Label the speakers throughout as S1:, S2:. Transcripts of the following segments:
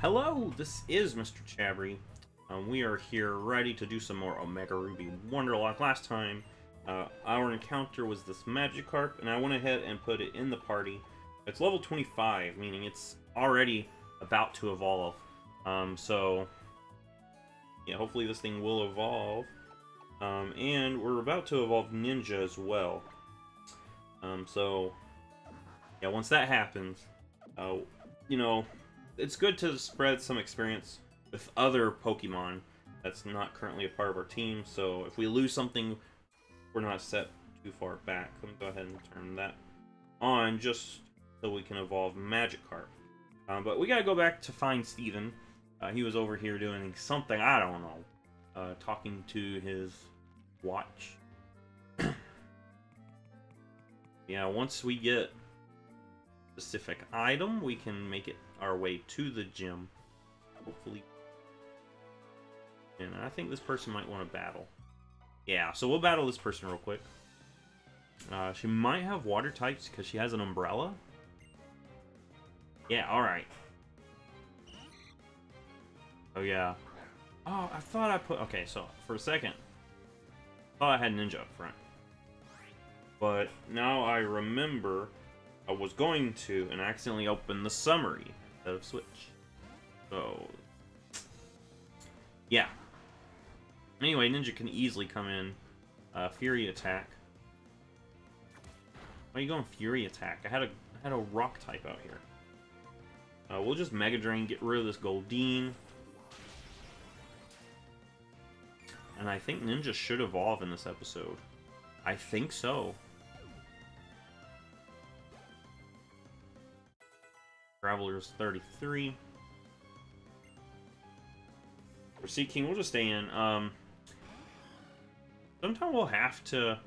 S1: Hello, this is Mr. Chabry. Um, we are here ready to do some more Omega Ruby Wonderlocke. Last time, uh, our encounter was this Magikarp, and I went ahead and put it in the party. It's level 25, meaning it's already about to evolve. Um, so, yeah, hopefully this thing will evolve. Um, and we're about to evolve Ninja as well. Um, so, yeah, once that happens, uh, you know, it's good to spread some experience with other Pokemon that's not currently a part of our team. So if we lose something, we're not set too far back. Let me go ahead and turn that on just so we can evolve Magikarp. Um, but we gotta go back to find Steven. Uh, he was over here doing something, I don't know. Uh, talking to his watch. yeah, once we get specific item, we can make it our way to the gym. Hopefully. And I think this person might want to battle. Yeah, so we'll battle this person real quick. Uh, she might have water types because she has an umbrella. Yeah, alright. Oh, yeah. Oh, I thought I put... Okay, so for a second, I thought I had Ninja up front. But now I remember I was going to and accidentally opened the summary of Switch. So, yeah. Anyway, Ninja can easily come in. Uh, Fury attack. Why are you going Fury attack? I had a I had a rock type out here. Uh, we'll just Mega Drain, get rid of this Goldeen. And I think Ninja should evolve in this episode. I think so. Graveler's 33. For Seaking, we'll just stay in. Um, sometime we'll have to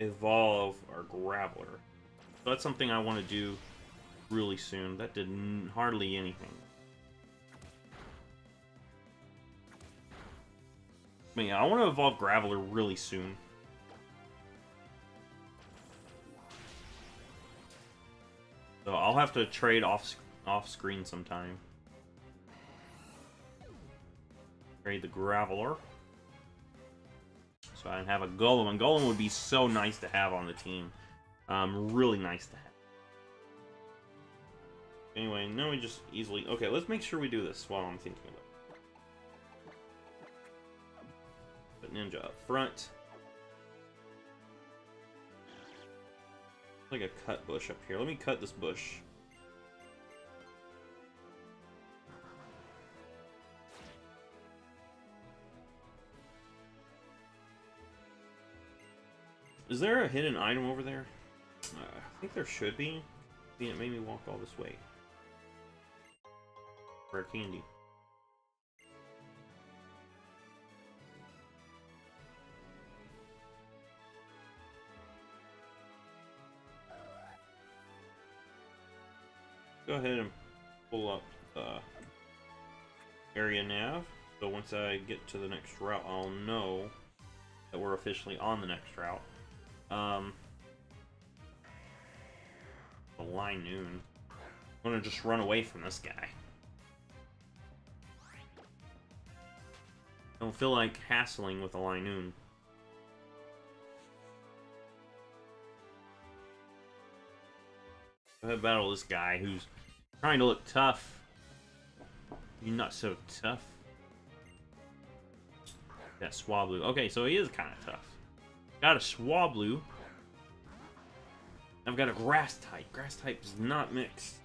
S1: evolve our Graveler. So that's something I want to do really soon. That did hardly anything. But yeah, I want to evolve Graveler really soon. So I'll have to trade off off screen sometime. Trade the Graveler. So I can have a Golem. And Golem would be so nice to have on the team. Um, really nice to have. Anyway, now we just easily... Okay, let's make sure we do this while I'm thinking about it. Put Ninja up front. like a cut bush up here. Let me cut this bush. Is there a hidden item over there? Uh, I think there should be. See, it made me walk all this way. Rare candy. go ahead and pull up the area nav. So once I get to the next route, I'll know that we're officially on the next route. Um, the Linoone. I'm gonna just run away from this guy. Don't feel like hassling with a. Go ahead battle this guy who's Trying to look tough. You're not so tough. That Swablu. Okay, so he is kind of tough. Got a Swablu. I've got a Grass type. Grass type does not mix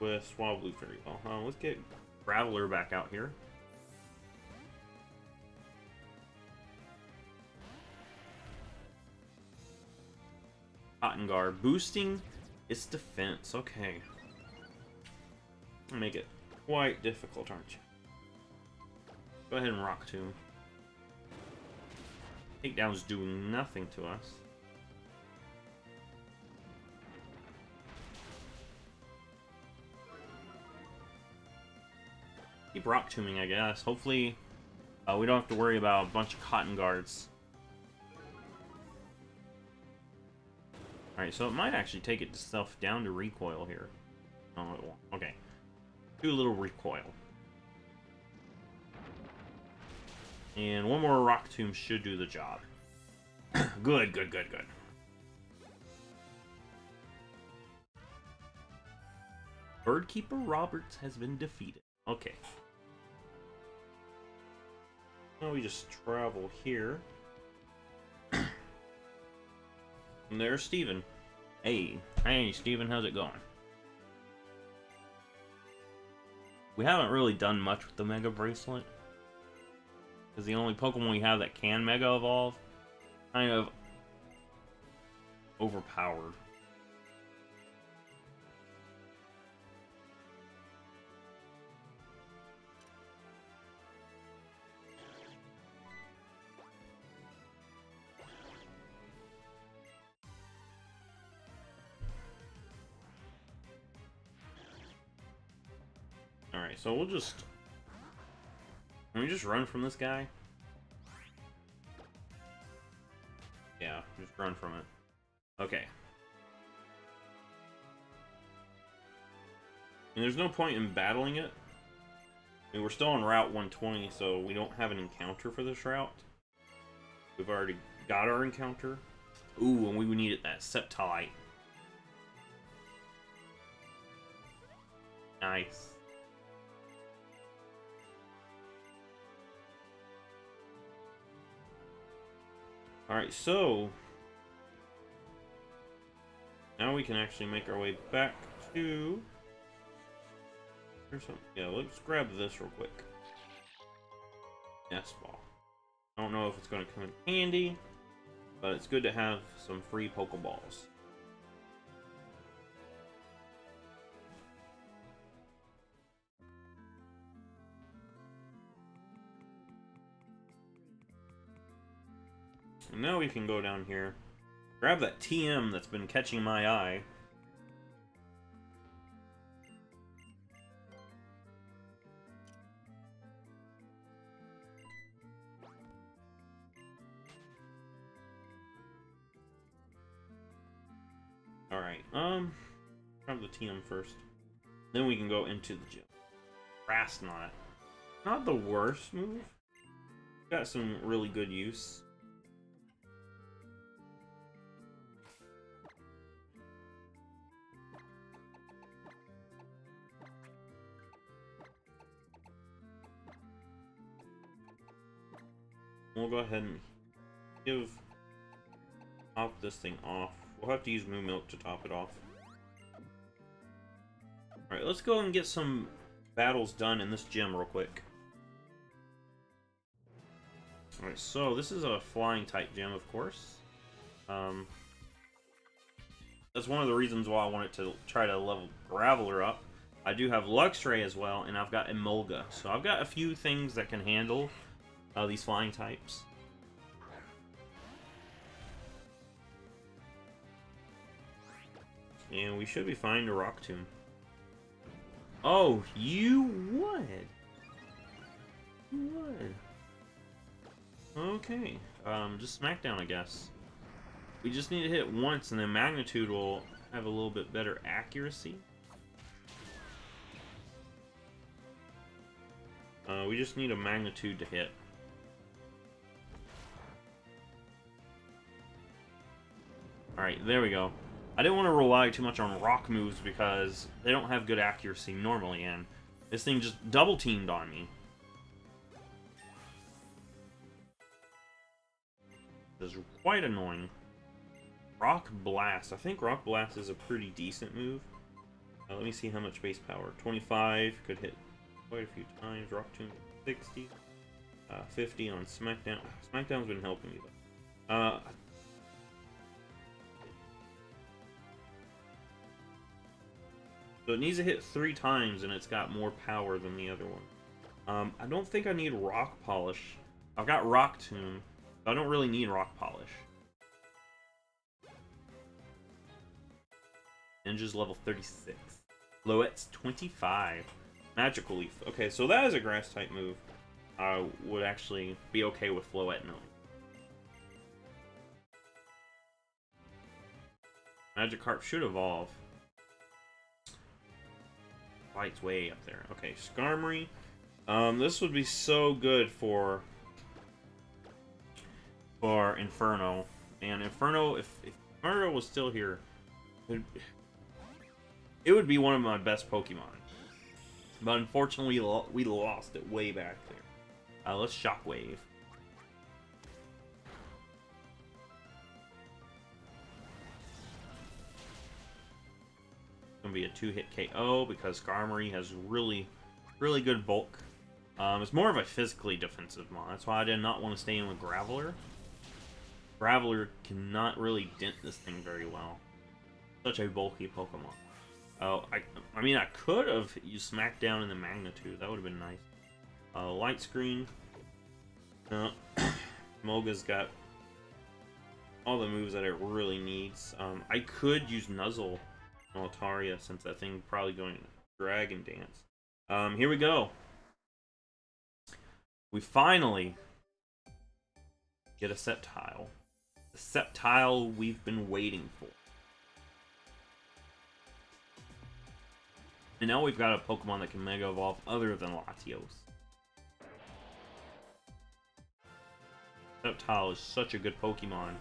S1: with Swablu very well. Uh, let's get Graveler back out here. Cotton Guard. Boosting its defense. Okay make it quite difficult, aren't you? Go ahead and Rock Tomb. Takedown's doing nothing to us. Keep Rock Tombing, I guess. Hopefully, uh, we don't have to worry about a bunch of Cotton Guards. Alright, so it might actually take itself down to recoil here. Oh. Okay. Do a little recoil. And one more Rock Tomb should do the job. good, good, good, good. Birdkeeper Roberts has been defeated. Okay. Now we just travel here. and there's Steven. Hey. Hey, Steven, how's it going? We haven't really done much with the Mega Bracelet. Because the only Pokemon we have that can Mega Evolve kind of overpowered. Alright, so we'll just... Can we just run from this guy? Yeah, just run from it. Okay. And there's no point in battling it. I mean, we're still on Route 120, so we don't have an encounter for this route. We've already got our encounter. Ooh, and we would need it that Sceptile. Nice. Alright, so... Now we can actually make our way back to... Yeah, let's grab this real quick. S ball. I don't know if it's going to come in handy, but it's good to have some free Pokeballs. And now we can go down here, grab that TM that's been catching my eye. Alright, um, grab the TM first. Then we can go into the gym. Grass Knot. Not the worst move. Got some really good use. We'll go ahead and give top this thing off. We'll have to use Moo Milk to top it off. Alright, let's go and get some battles done in this gym real quick. Alright, so this is a flying type gym, of course. Um, that's one of the reasons why I wanted to try to level Graveler up. I do have Luxray as well, and I've got Emolga. So I've got a few things that can handle uh, these flying types. And we should be fine to Rock Tomb. Oh, you would. You would. Okay. Um, just Smackdown, I guess. We just need to hit once, and then Magnitude will have a little bit better accuracy. Uh, we just need a Magnitude to hit. Alright, there we go. I didn't want to rely too much on rock moves because they don't have good accuracy normally, and this thing just double teamed on me. This is quite annoying. Rock Blast. I think Rock Blast is a pretty decent move. Uh, let me see how much base power. 25 could hit quite a few times. Rock Tomb 60. Uh, 50 on SmackDown. SmackDown's been helping me though. Uh, So it needs to hit three times, and it's got more power than the other one. Um, I don't think I need Rock Polish. I've got Rock Tomb. I don't really need Rock Polish. Ninja's level 36. Floette's 25. Magical Leaf. Okay, so that is a Grass-type move. I would actually be okay with Floette knowing. Magikarp should evolve. Fight's way up there. Okay, Skarmory. Um, this would be so good for for Inferno. And Inferno, if, if Inferno was still here, it, it would be one of my best Pokemon. But unfortunately, we lost it way back there. Uh, let's Shockwave. Be a two-hit KO because Skarmory has really, really good bulk. Um, it's more of a physically defensive mon. That's why I did not want to stay in with Graveler. Graveler cannot really dent this thing very well. Such a bulky Pokemon. Oh, I, I mean, I could have used Smackdown in the Magnitude. That would have been nice. Uh, light Screen. Uh, Moga's got all the moves that it really needs. Um, I could use Nuzzle Altaria since that thing probably going Dragon Dance. Um, here we go. We finally get a Sceptile. The Sceptile we've been waiting for. And now we've got a Pokemon that can Mega Evolve other than Latios. Sceptile is such a good Pokemon.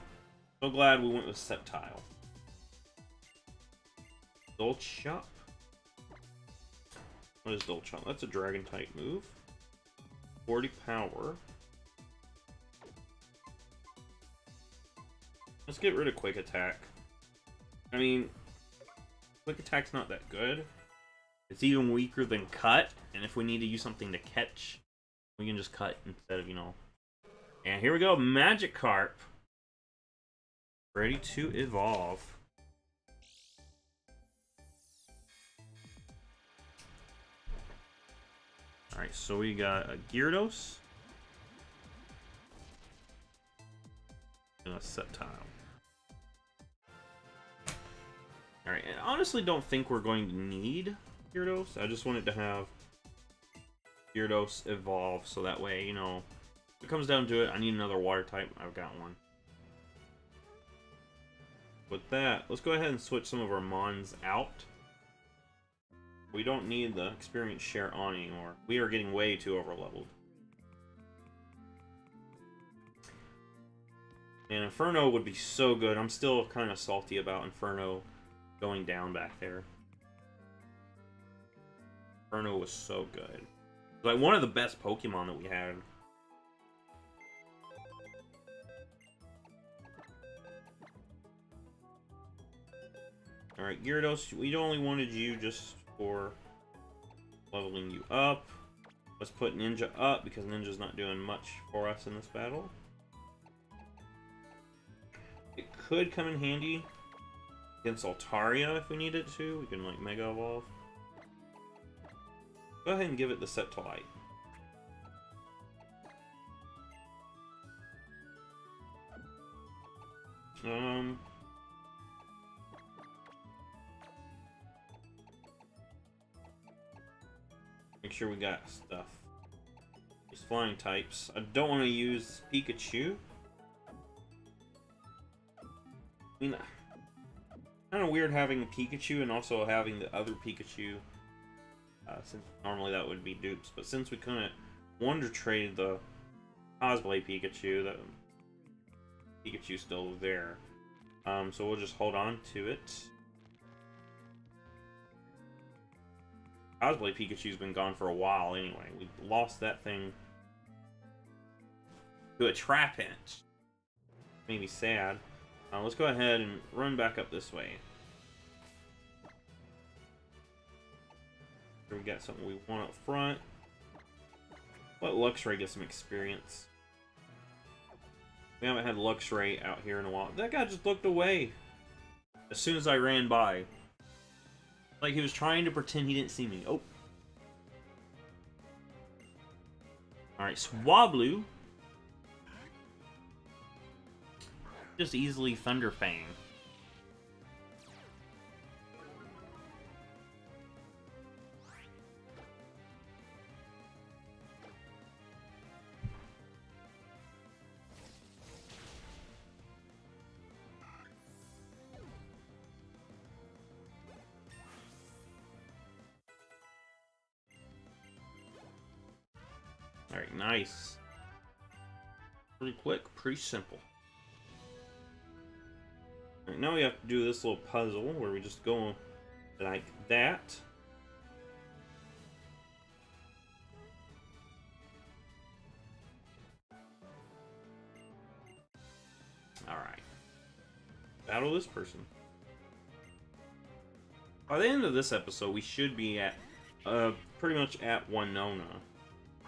S1: So glad we went with Sceptile. Dual Chop? What is Dual Chop? That's a Dragon type move. 40 power. Let's get rid of Quick Attack. I mean, Quick Attack's not that good. It's even weaker than Cut, and if we need to use something to catch, we can just Cut instead of, you know... And here we go, Magikarp. Ready to evolve. Alright, so we got a Gyarados. And a Sceptile. Alright, I honestly don't think we're going to need Gyarados. I just wanted to have Gyarados evolve so that way, you know, if it comes down to it, I need another water type. I've got one. With that, let's go ahead and switch some of our Mons out. We don't need the experience share on anymore. We are getting way too overleveled. And Inferno would be so good. I'm still kind of salty about Inferno going down back there. Inferno was so good. Like one of the best Pokemon that we had. Alright, Gyarados, we only wanted you just for leveling you up. Let's put Ninja up because Ninja's not doing much for us in this battle. It could come in handy against Altaria if we need it to. We can like Mega Evolve. Go ahead and give it the set Sceptilite. Um, sure we got stuff. These flying types. I don't want to use Pikachu. I mean, kind of weird having Pikachu and also having the other Pikachu. Uh, since normally that would be dupes, but since we couldn't Wonder Trade the cosplay Pikachu, that Pikachu's still there. Um, so we'll just hold on to it. Cosplay Pikachu's been gone for a while anyway. We lost that thing to a Trapinch. Made me sad. Uh, let's go ahead and run back up this way. We got something we want up front. Let Luxray get some experience. We haven't had Luxray out here in a while. That guy just looked away as soon as I ran by. Like he was trying to pretend he didn't see me. Oh. Alright, Swablu. Just easily Thunder Fang. Nice. Pretty quick, pretty simple. Right, now we have to do this little puzzle where we just go like that. Alright. Battle this person. By the end of this episode, we should be at, uh, pretty much at Winona.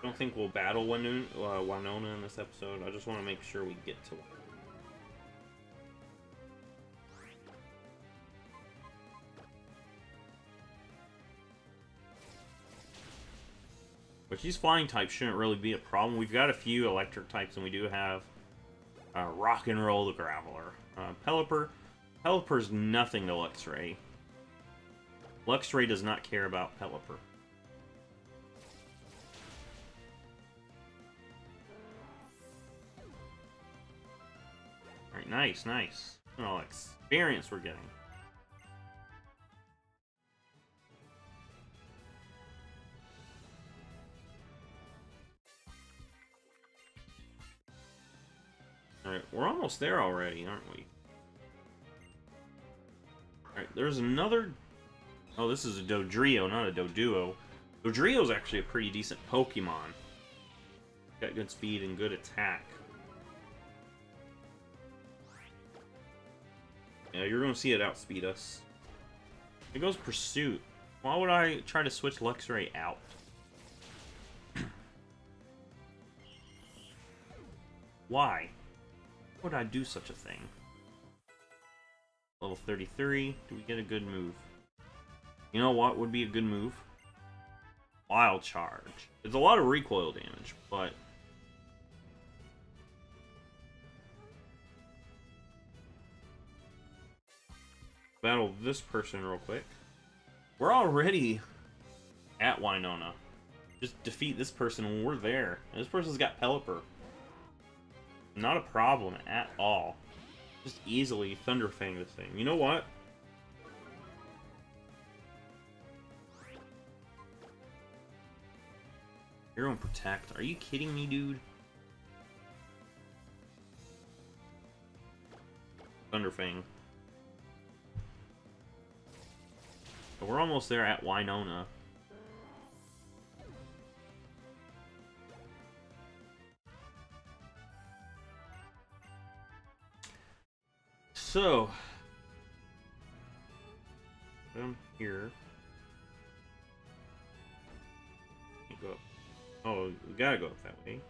S1: I don't think we'll battle Winona, uh, Winona in this episode. I just want to make sure we get to one. But these flying types shouldn't really be a problem. We've got a few electric types, and we do have uh, Rock and Roll the Graveler. Uh, Pelipper. Pelipper's nothing to Luxray. Luxray does not care about Pelipper. Nice, nice. All experience we're getting. Alright, we're almost there already, aren't we? Alright, there's another... Oh, this is a Dodrio, not a Doduo. Dodrio's actually a pretty decent Pokemon. Got good speed and good attack. Yeah, you're gonna see it outspeed us. It goes Pursuit. Why would I try to switch Luxray out? Why? would I do such a thing? Level 33. Do we get a good move? You know what would be a good move? Wild Charge. It's a lot of recoil damage, but... this person real quick. We're already at Winona. Just defeat this person we're there. And this person's got Pelipper. Not a problem at all. Just easily Thunderfang this thing. You know what? Hero and Protect. Are you kidding me, dude? Thunderfang. We're almost there at Winona. So, down here. Go up. Oh, we gotta go up that way.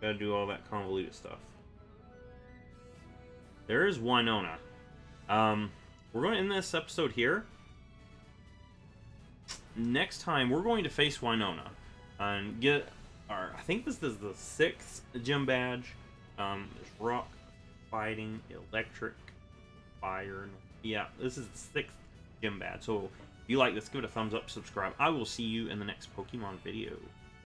S1: Gotta do all that convoluted stuff. There is Winona. Um, we're going to end this episode here. Next time, we're going to face Winona and get our. I think this is the sixth gym badge. Um, there's rock, fighting, electric, fire. Yeah, this is the sixth gym badge. So if you like this, give it a thumbs up, subscribe. I will see you in the next Pokemon video.